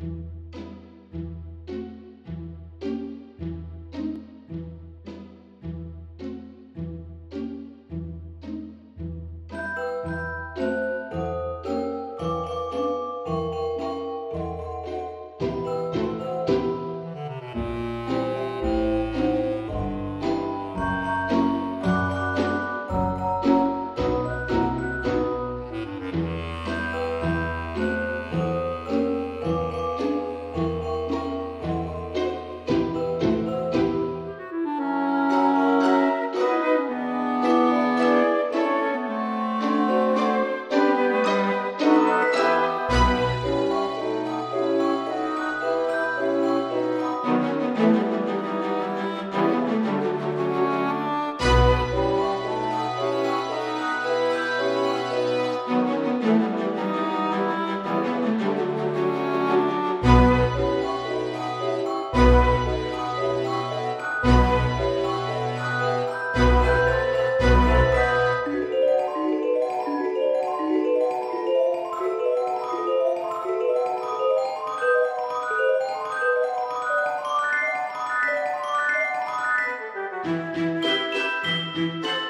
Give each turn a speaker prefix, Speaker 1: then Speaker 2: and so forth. Speaker 1: thank you Música